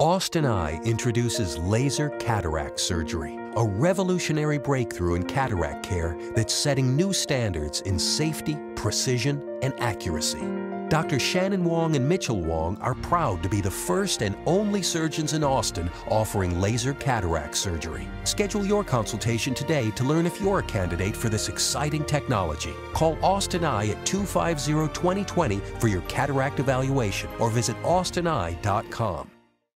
Austin Eye introduces laser cataract surgery, a revolutionary breakthrough in cataract care that's setting new standards in safety, precision, and accuracy. Dr. Shannon Wong and Mitchell Wong are proud to be the first and only surgeons in Austin offering laser cataract surgery. Schedule your consultation today to learn if you're a candidate for this exciting technology. Call Austin Eye at 250 2020 for your cataract evaluation or visit austineye.com.